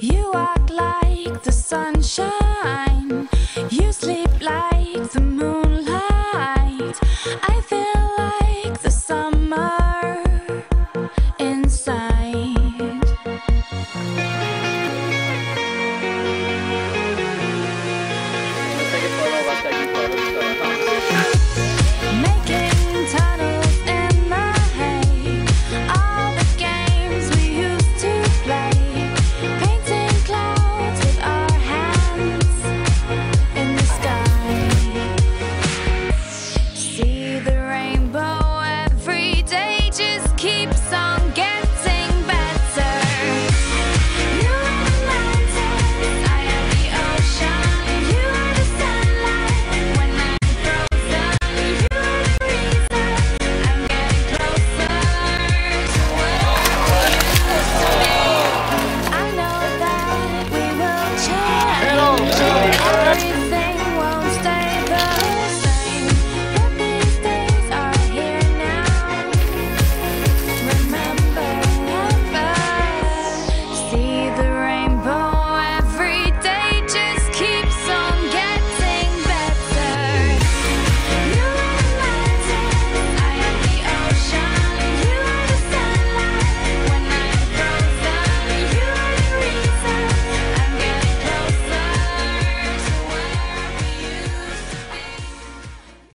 You act like the sunshine, you sleep like the moonlight. I feel keeps on